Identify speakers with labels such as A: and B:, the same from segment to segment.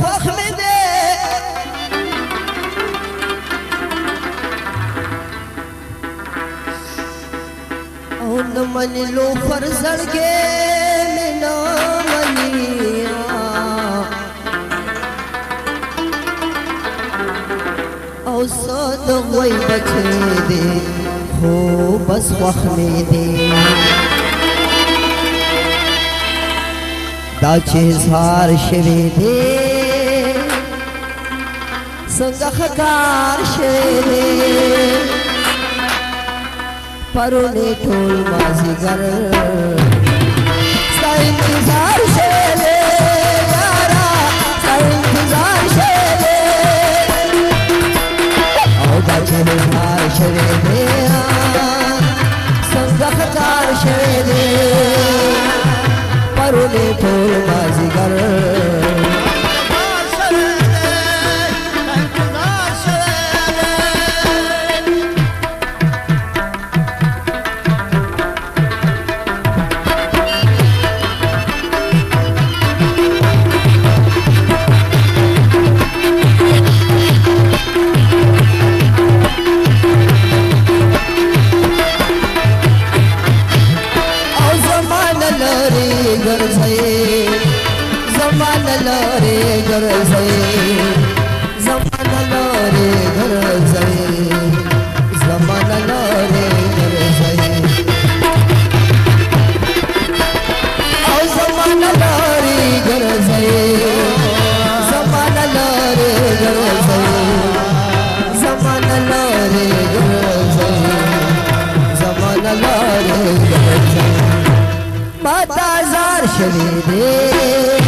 A: خوښ مې دی او نه منلو پر زړګې مې نه منیا او صد وای بچې دی خو بس خوښ مې دی دا چې زار شوي دی څنګه خکار شوه پرونه ټول مازیګر ستا انتظار شوه یارا ستا انتظار شوه او دا چې نه شوه रे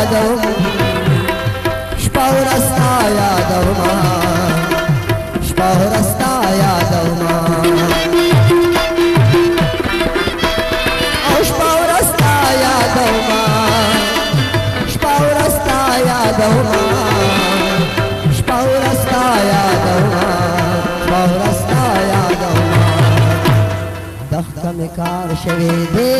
A: یادوم شپه ورځ ستا یادوم شپه ورځ ستا یادوم او شپه ورځ ستا یادوم شپه ورځ ستا یادوم شپه ورځ ستا یادوم شپه ورځ ستا یادوم دښته مې کار شوې دی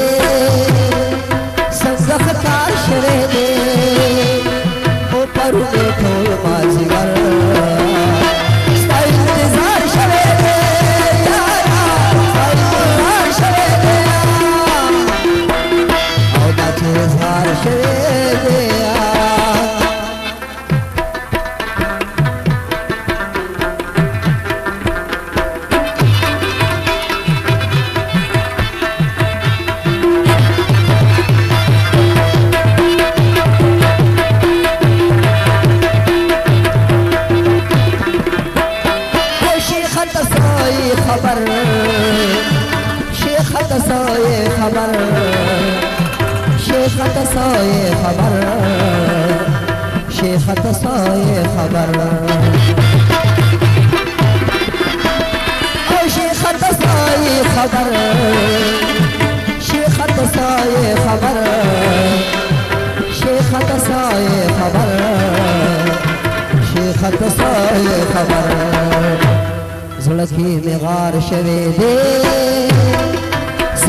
A: خبر شیخ تسای خبر شیخ تسای خبر او شیخ تسای خبر شیخ تسای خبر شیخ تسای خبر شیخ تسای خبر زلکی مغار شوی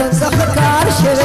A: Sen zahkar şere